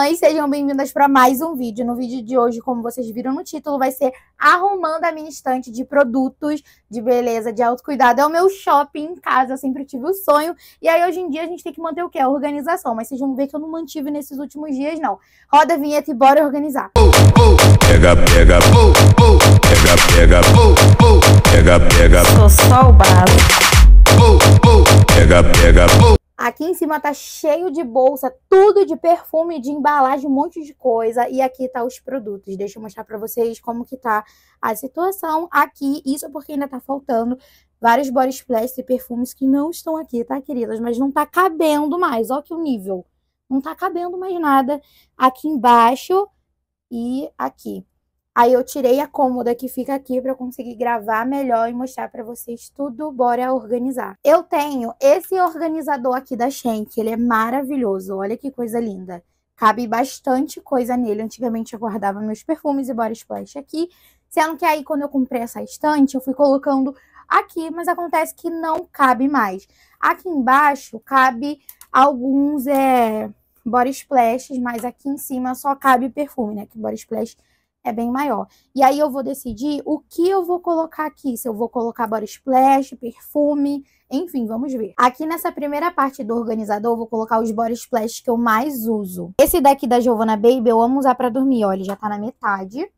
irmãs, sejam bem-vindas para mais um vídeo. No vídeo de hoje, como vocês viram no título, vai ser arrumando a minha estante de produtos de beleza, de autocuidado. É o meu shopping em casa, eu sempre tive o sonho. E aí, hoje em dia, a gente tem que manter o quê? A organização. Mas vocês vão ver que eu não mantive nesses últimos dias, não. Roda a vinheta e bora organizar. Pega, pega, pega, pega, pega, pega. Sou só o braço. Pega, pega, Aqui em cima tá cheio de bolsa, tudo de perfume, de embalagem, um monte de coisa. E aqui tá os produtos. Deixa eu mostrar pra vocês como que tá a situação aqui. Isso porque ainda tá faltando vários body splash e perfumes que não estão aqui, tá, queridas? Mas não tá cabendo mais. Olha que o nível. Não tá cabendo mais nada aqui embaixo e aqui. Aí eu tirei a cômoda que fica aqui para conseguir gravar melhor e mostrar para vocês tudo. Bora organizar. Eu tenho esse organizador aqui da Shank, ele é maravilhoso. Olha que coisa linda. Cabe bastante coisa nele. Antigamente eu guardava meus perfumes e body splash aqui. Sendo que aí quando eu comprei essa estante, eu fui colocando aqui, mas acontece que não cabe mais. Aqui embaixo cabe alguns é, body splashes, mas aqui em cima só cabe perfume, né? Que body splash é bem maior. E aí eu vou decidir o que eu vou colocar aqui, se eu vou colocar body splash, perfume, enfim, vamos ver. Aqui nessa primeira parte do organizador, eu vou colocar os body splash que eu mais uso. Esse daqui da Giovanna Baby eu amo usar pra dormir, ele já tá na metade.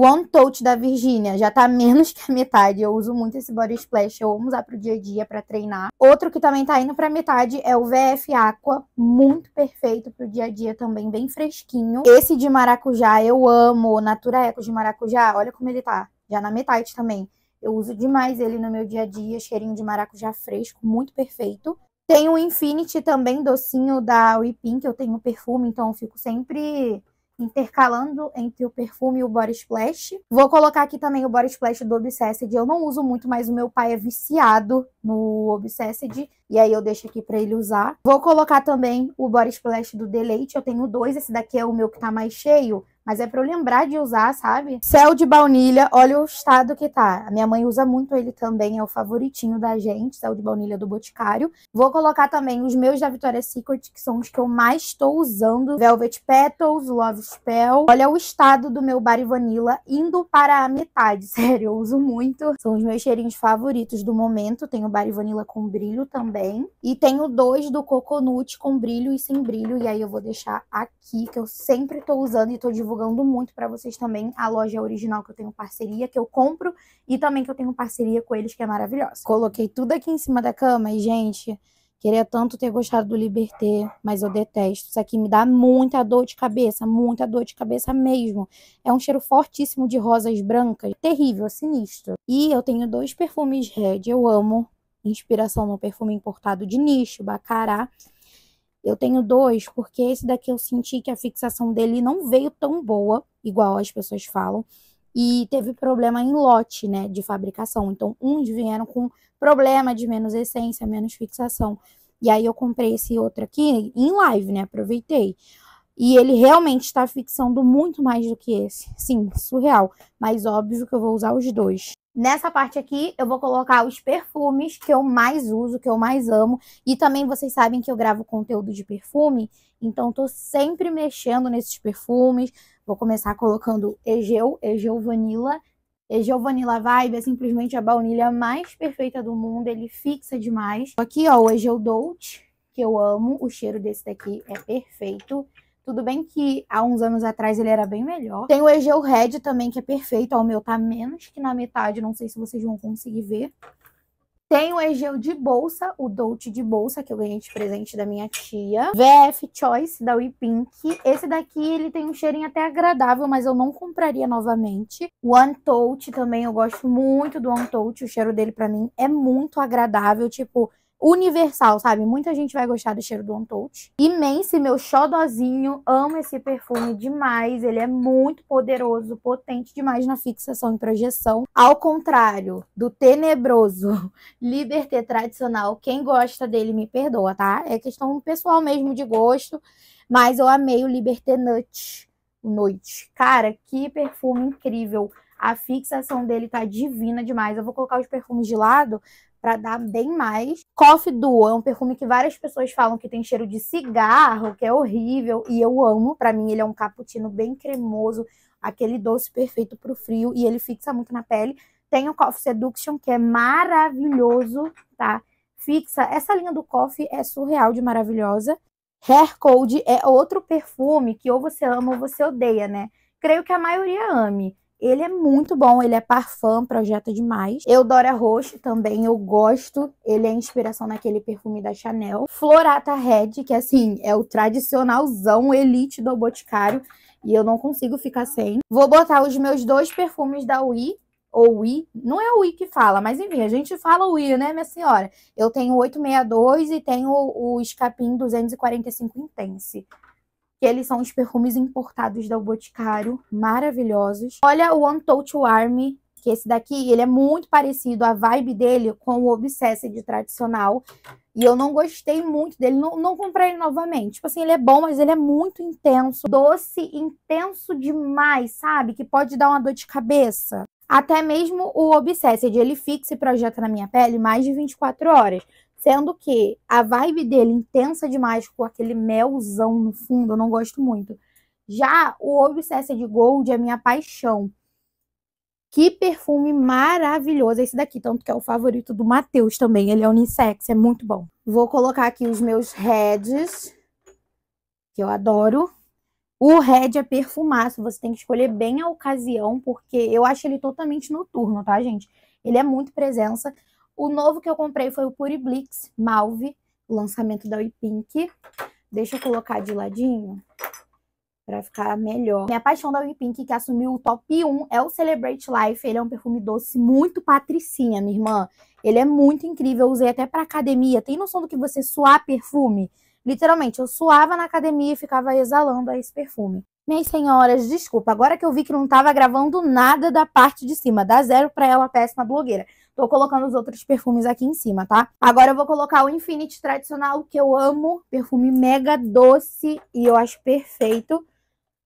One Touch da Virgínia já tá menos que a metade. Eu uso muito esse Body Splash, eu amo usar pro dia a dia para treinar. Outro que também tá indo pra metade é o VF Aqua, muito perfeito pro dia a dia também, bem fresquinho. Esse de maracujá eu amo, Natura Eco de maracujá, olha como ele tá, já na metade também. Eu uso demais ele no meu dia a dia, cheirinho de maracujá fresco, muito perfeito. Tem o Infinity também, docinho da Whipping, que eu tenho perfume, então eu fico sempre intercalando entre o perfume e o body splash. Vou colocar aqui também o body splash do Obsessed. Eu não uso muito, mas o meu pai é viciado no Obsessed. E aí eu deixo aqui para ele usar. Vou colocar também o body splash do Deleite. Eu tenho dois. Esse daqui é o meu que tá mais cheio. Mas é pra eu lembrar de usar, sabe? Céu de baunilha, olha o estado que tá. A minha mãe usa muito ele também, é o favoritinho da gente, céu de baunilha do Boticário. Vou colocar também os meus da Victoria's Secret, que são os que eu mais estou usando. Velvet Petals, Love Spell. Olha o estado do meu Body Vanilla indo para a metade, sério, eu uso muito. São os meus cheirinhos favoritos do momento. Tenho Body Vanilla com brilho também. E tenho dois do Coconut com brilho e sem brilho. E aí eu vou deixar aqui, que eu sempre tô usando e tô divulgando divulgando muito para vocês também a loja original que eu tenho parceria, que eu compro e também que eu tenho parceria com eles, que é maravilhosa. Coloquei tudo aqui em cima da cama e, gente, queria tanto ter gostado do Liberté, mas eu detesto. Isso aqui me dá muita dor de cabeça, muita dor de cabeça mesmo. É um cheiro fortíssimo de rosas brancas, terrível, sinistro. E eu tenho dois perfumes Red, eu amo. Inspiração no perfume importado de nicho, Bacará eu tenho dois, porque esse daqui eu senti que a fixação dele não veio tão boa, igual as pessoas falam, e teve problema em lote, né, de fabricação. Então, uns vieram com problema de menos essência, menos fixação. E aí eu comprei esse outro aqui em live, né, aproveitei. E ele realmente está fixando muito mais do que esse. Sim, surreal. Mas óbvio que eu vou usar os dois. Nessa parte aqui, eu vou colocar os perfumes que eu mais uso, que eu mais amo. E também vocês sabem que eu gravo conteúdo de perfume, então tô sempre mexendo nesses perfumes. Vou começar colocando Egeu, Egeu Vanilla. Egeu Vanilla Vibe é simplesmente a baunilha mais perfeita do mundo, ele fixa demais. Aqui, ó, o Egeu Dolce, que eu amo. O cheiro desse daqui é perfeito. Tudo bem que há uns anos atrás ele era bem melhor. Tem o Egeu Red também, que é perfeito. O meu tá menos que na metade, não sei se vocês vão conseguir ver. Tem o Egeu de bolsa, o Dolce de bolsa, que eu ganhei de presente da minha tia. VF Choice, da Pink. Esse daqui, ele tem um cheirinho até agradável, mas eu não compraria novamente. O Touch também, eu gosto muito do Touch. O cheiro dele, pra mim, é muito agradável. Tipo, universal, sabe? Muita gente vai gostar do cheiro do On Touch. Imense, meu xodozinho, amo esse perfume demais, ele é muito poderoso, potente demais na fixação e projeção. Ao contrário do tenebroso Liberté tradicional, quem gosta dele me perdoa, tá? É questão pessoal mesmo de gosto, mas eu amei o Liberté Nut Noite. Cara, que perfume incrível. A fixação dele tá divina demais. Eu vou colocar os perfumes de lado para dar bem mais. Coffee Duo é um perfume que várias pessoas falam que tem cheiro de cigarro, que é horrível, e eu amo. Para mim ele é um cappuccino bem cremoso, aquele doce perfeito pro frio e ele fixa muito na pele. Tem o Coffee Seduction, que é maravilhoso, tá? Fixa. Essa linha do Coffee é surreal de maravilhosa. Hair Code é outro perfume que ou você ama ou você odeia, né? Creio que a maioria ame. Ele é muito bom, ele é parfum, projeta demais. Eudora Roche também, eu gosto. Ele é inspiração naquele perfume da Chanel. Florata Red, que assim, é o tradicionalzão elite do Boticário. E eu não consigo ficar sem. Vou botar os meus dois perfumes da Wii, ou Wii, não é o Wii que fala, mas enfim, a gente fala Wii, né, minha senhora? Eu tenho 862 e tenho o Escapim 245 Intense que eles são os perfumes importados da Boticário, maravilhosos. Olha o Untold Army, que esse daqui, ele é muito parecido, a vibe dele com o Obsessed tradicional. E eu não gostei muito dele, não, não comprei ele novamente. Tipo assim, ele é bom, mas ele é muito intenso. Doce, intenso demais, sabe? Que pode dar uma dor de cabeça. Até mesmo o Obsessed, ele fixa e projeta na minha pele mais de 24 horas. Sendo que a vibe dele intensa demais, com aquele melzão no fundo, eu não gosto muito. Já o Obsessed Gold é minha paixão. Que perfume maravilhoso esse daqui, tanto que é o favorito do Matheus também. Ele é unissex, é muito bom. Vou colocar aqui os meus heads, que eu adoro. O red é perfumaço, você tem que escolher bem a ocasião, porque eu acho ele totalmente noturno, tá, gente? Ele é muito presença. O novo que eu comprei foi o Puriblix Malve, lançamento da Pink. Deixa eu colocar de ladinho para ficar melhor. Minha paixão da Pink que assumiu o top 1 é o Celebrate Life. Ele é um perfume doce muito patricinha, minha irmã. Ele é muito incrível, eu usei até para academia. Tem noção do que você suar perfume? Literalmente, eu suava na academia e ficava exalando esse perfume. Minhas senhoras, desculpa, agora que eu vi que não estava gravando nada da parte de cima, dá zero para ela, péssima blogueira. Tô colocando os outros perfumes aqui em cima, tá? Agora eu vou colocar o Infinity tradicional, que eu amo. Perfume mega doce e eu acho perfeito.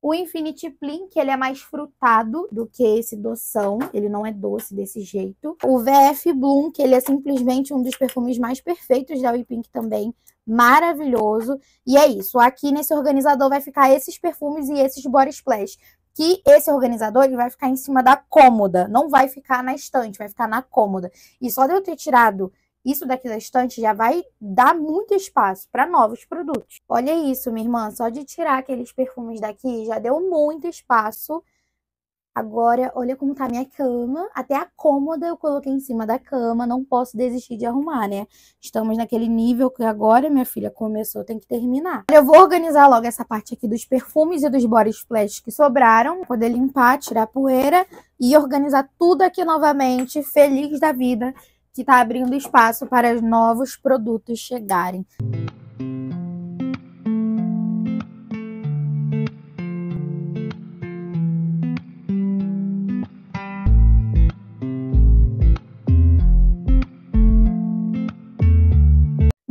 O Infinity Plin, que ele é mais frutado do que esse doção. Ele não é doce desse jeito. O VF Bloom, que ele é simplesmente um dos perfumes mais perfeitos da Pink também. Maravilhoso. E é isso. Aqui nesse organizador vai ficar esses perfumes e esses body splash que esse organizador ele vai ficar em cima da cômoda, não vai ficar na estante, vai ficar na cômoda. E só de eu ter tirado isso daqui da estante já vai dar muito espaço para novos produtos. Olha isso, minha irmã, só de tirar aqueles perfumes daqui já deu muito espaço Agora, olha como tá minha cama. Até a cômoda eu coloquei em cima da cama. Não posso desistir de arrumar, né? Estamos naquele nível que agora minha filha começou, tem que terminar. Eu vou organizar logo essa parte aqui dos perfumes e dos body splash que sobraram. Poder limpar, tirar a poeira e organizar tudo aqui novamente. Feliz da vida que tá abrindo espaço para novos produtos chegarem.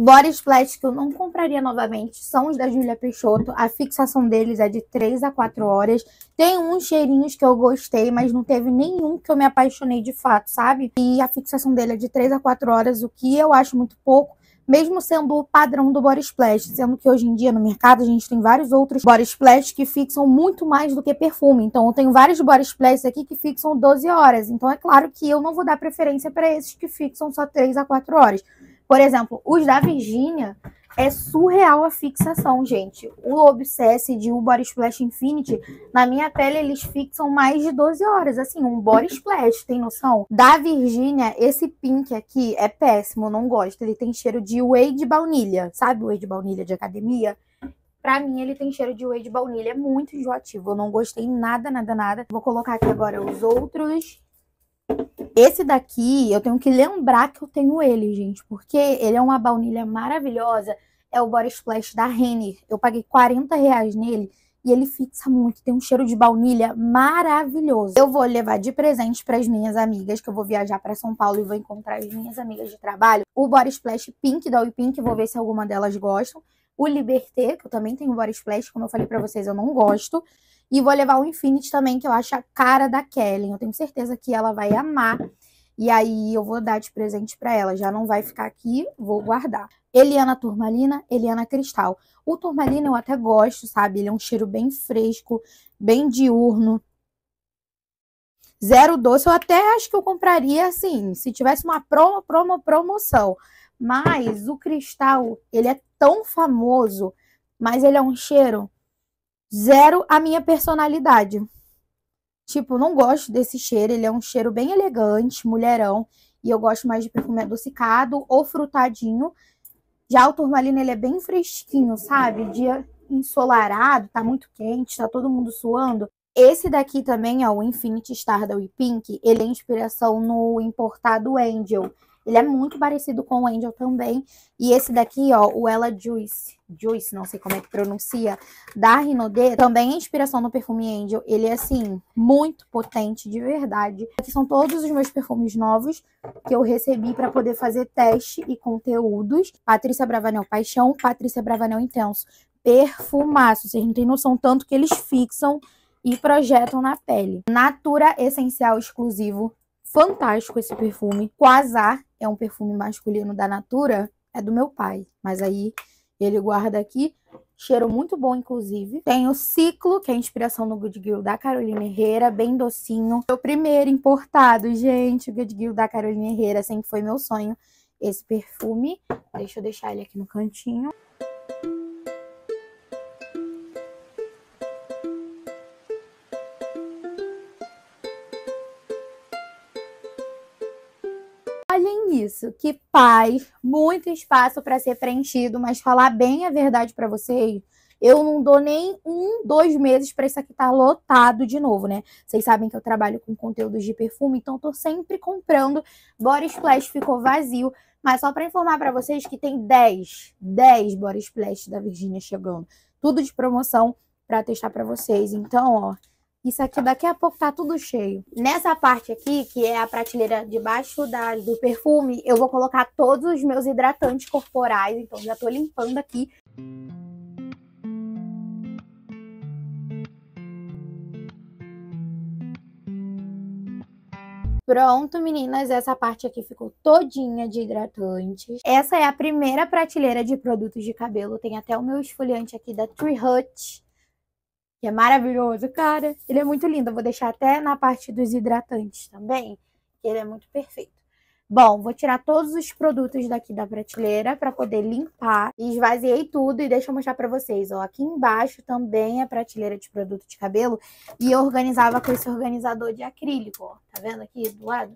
Body Splash que eu não compraria novamente são os da Julia Peixoto. A fixação deles é de 3 a 4 horas. Tem uns cheirinhos que eu gostei, mas não teve nenhum que eu me apaixonei de fato, sabe? E a fixação dele é de 3 a 4 horas, o que eu acho muito pouco mesmo sendo o padrão do body splash, sendo que hoje em dia no mercado a gente tem vários outros body splash que fixam muito mais do que perfume. Então eu tenho vários body splash aqui que fixam 12 horas. Então é claro que eu não vou dar preferência para esses que fixam só 3 a 4 horas. Por exemplo, os da Virginia é surreal a fixação, gente. O Obsessed e o Body Splash Infinity, na minha pele, eles fixam mais de 12 horas. Assim, um Body Splash, tem noção? Da Virginia, esse pink aqui é péssimo, não gosto. Ele tem cheiro de whey de baunilha. Sabe o whey de baunilha de academia? Pra mim, ele tem cheiro de whey de baunilha. É muito enjoativo. Eu não gostei nada, nada, nada. Vou colocar aqui agora os outros. Esse daqui, eu tenho que lembrar que eu tenho ele, gente, porque ele é uma baunilha maravilhosa. É o Body Splash da Renner. Eu paguei 40 reais nele e ele fixa muito, tem um cheiro de baunilha maravilhoso. Eu vou levar de presente para as minhas amigas, que eu vou viajar para São Paulo e vou encontrar as minhas amigas de trabalho. O Body Splash Pink da Pink, vou ver se alguma delas gostam. O Liberté, que eu também tenho Body Splash, como eu falei para vocês, eu não gosto. E vou levar o Infinity também, que eu acho a cara da Kelly. Eu tenho certeza que ela vai amar. E aí eu vou dar de presente para ela. Já não vai ficar aqui, vou guardar. Eliana Turmalina, Eliana Cristal. O Turmalina eu até gosto, sabe? Ele é um cheiro bem fresco, bem diurno. Zero doce, eu até acho que eu compraria assim, se tivesse uma promo, promo, promoção. Mas o cristal, ele é tão famoso, mas ele é um cheiro zero a minha personalidade. Tipo, não gosto desse cheiro, ele é um cheiro bem elegante, mulherão, e eu gosto mais de perfume adocicado ou frutadinho. Já o turmalina, ele é bem fresquinho, sabe? Dia ensolarado, tá muito quente, tá todo mundo suando. Esse daqui também, ó, o Infinity Star da Pink, ele é inspiração no importado Angel. Ele é muito parecido com o Angel também. E esse daqui, ó, o Ella Juice, Juice, não sei como é que pronuncia, da Rinode, também é inspiração no perfume Angel. Ele é, assim, muito potente, de verdade. Aqui são todos os meus perfumes novos que eu recebi para poder fazer teste e conteúdos. Patrícia Bravanel Paixão, Patrícia Bravanel Intenso. Perfumaço, vocês não têm noção tanto que eles fixam e projetam na pele. Natura Essencial Exclusivo fantástico esse perfume. Quasar é um perfume masculino da Natura, é do meu pai, mas aí ele guarda aqui. Cheiro muito bom, inclusive. Tem o Ciclo, que é a inspiração no Good Girl da Carolina Herrera, bem docinho. Meu primeiro importado, gente, o Good Girl da Carolina Herrera, sempre foi meu sonho esse perfume. Deixa eu deixar ele aqui no cantinho. Isso, que paz, muito espaço para ser preenchido, mas falar bem a verdade para vocês, eu não dou nem um, dois meses para isso aqui estar tá lotado de novo, né? Vocês sabem que eu trabalho com conteúdos de perfume, então tô sempre comprando. Body Splash ficou vazio, mas só para informar para vocês que tem 10, 10 Body Splash da Virgínia chegando. Tudo de promoção para testar para vocês. Então, ó, isso aqui daqui a pouco tá tudo cheio. Nessa parte aqui, que é a prateleira debaixo da, do perfume, eu vou colocar todos os meus hidratantes corporais. Então já tô limpando aqui. Pronto, meninas, essa parte aqui ficou todinha de hidratantes. Essa é a primeira prateleira de produtos de cabelo. Tem até o meu esfoliante aqui da Tree Hut que é maravilhoso, cara. Ele é muito lindo. Eu vou deixar até na parte dos hidratantes também, que ele é muito perfeito. Bom, vou tirar todos os produtos daqui da prateleira para poder limpar. Esvaziei tudo e deixa eu mostrar para vocês. Ó, aqui embaixo também é prateleira de produto de cabelo e eu organizava com esse organizador de acrílico, ó. Tá vendo aqui do lado?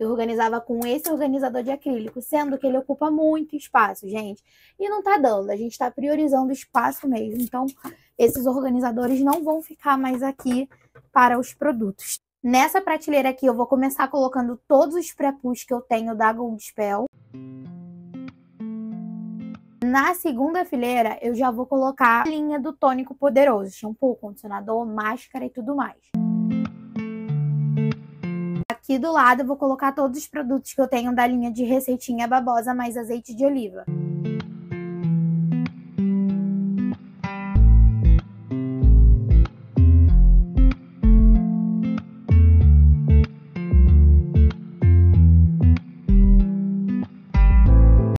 Eu organizava com esse organizador de acrílico, sendo que ele ocupa muito espaço, gente. E não tá dando, a gente tá priorizando espaço mesmo. Então, esses organizadores não vão ficar mais aqui para os produtos. Nessa prateleira aqui, eu vou começar colocando todos os pré-pus que eu tenho da Gold Spell. Na segunda fileira, eu já vou colocar a linha do tônico poderoso, shampoo, condicionador, máscara e tudo mais. Aqui do lado eu vou colocar todos os produtos que eu tenho da linha de receitinha babosa mais azeite de oliva.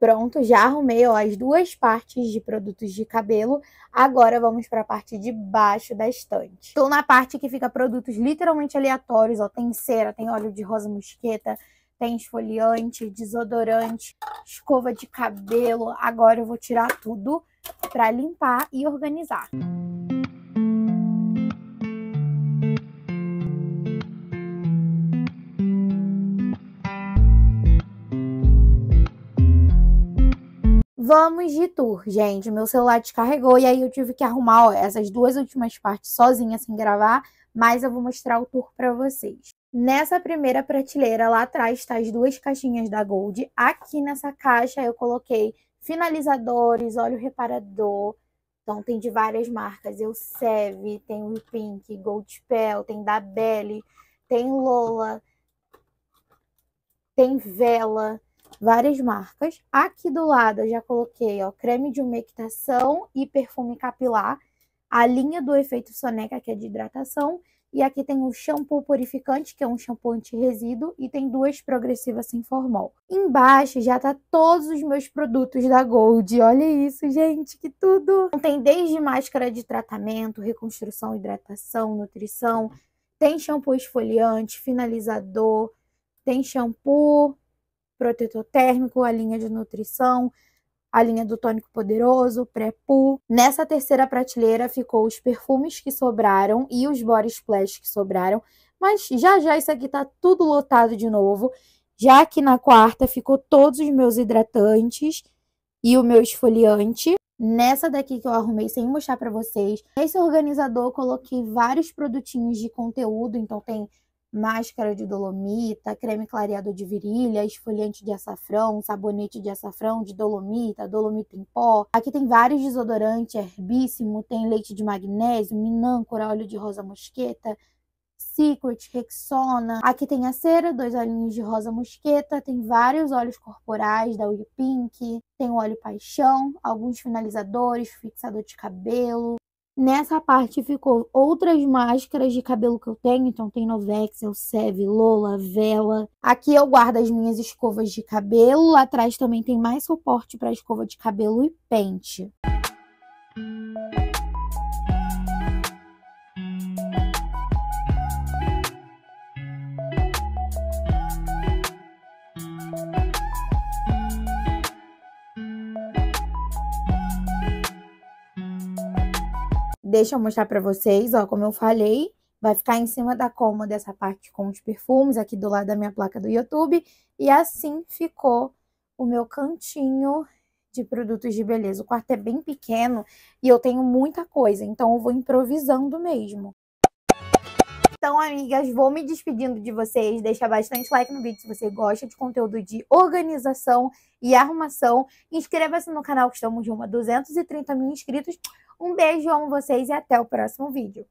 Pronto, já arrumei ó, as duas partes de produtos de cabelo. Agora vamos para a parte de baixo da estante. Estou na parte que fica produtos literalmente aleatórios. Ó, tem cera, tem óleo de rosa mosqueta, tem esfoliante, desodorante, escova de cabelo. Agora eu vou tirar tudo para limpar e organizar. Vamos de tour, gente. Meu celular descarregou e aí eu tive que arrumar ó, essas duas últimas partes sozinha, sem gravar, mas eu vou mostrar o tour para vocês. Nessa primeira prateleira, lá atrás, está as duas caixinhas da Gold. Aqui nessa caixa eu coloquei finalizadores, óleo reparador. Então tem de várias marcas. Eu Seve, tem o Pink, Gold Spell, tem da Belly, tem Lola, tem Vela várias marcas. Aqui do lado eu já coloquei ó, creme de umectação e perfume capilar. a linha do efeito soneca, que é de hidratação, e aqui tem o shampoo purificante, que é um shampoo anti-resíduo, e tem duas progressivas sem formol. Embaixo já tá todos os meus produtos da Gold. Olha isso, gente, que tudo! Tem desde máscara de tratamento, reconstrução, hidratação, nutrição, tem shampoo esfoliante, finalizador, tem shampoo, protetor térmico, a linha de nutrição, a linha do tônico poderoso, pré-poo. Nessa terceira prateleira ficou os perfumes que sobraram e os body splash que sobraram, mas já já isso aqui tá tudo lotado de novo. Já que na quarta ficou todos os meus hidratantes e o meu esfoliante. Nessa daqui que eu arrumei sem mostrar para vocês, nesse organizador eu coloquei vários produtinhos de conteúdo, então tem máscara de dolomita, creme clareado de virilha, esfoliante de açafrão, sabonete de açafrão, de dolomita, dolomita em pó. Aqui tem vários desodorantes, herbíssimo, tem leite de magnésio, minâncora, óleo de rosa mosqueta, Secret, Rexona. Aqui tem a cera, dois olhinhos de rosa mosqueta, tem vários óleos corporais da We Pink, tem o óleo paixão, alguns finalizadores, fixador de cabelo, Nessa parte ficou outras máscaras de cabelo que eu tenho, então tem Novex, Elseve, Lola, Vela. Aqui eu guardo as minhas escovas de cabelo, lá atrás também tem mais suporte para escova de cabelo e pente. Deixa eu mostrar para vocês, ó, como eu falei, vai ficar em cima da cômoda essa parte com os perfumes, aqui do lado da minha placa do YouTube. E assim ficou o meu cantinho de produtos de beleza. O quarto é bem pequeno e eu tenho muita coisa, então eu vou improvisando mesmo. Então, amigas, vou me despedindo de vocês. Deixa bastante like no vídeo se você gosta de conteúdo de organização e arrumação. Inscreva-se no canal que estamos de uma 230 mil inscritos. Um beijo, amo vocês e até o próximo vídeo.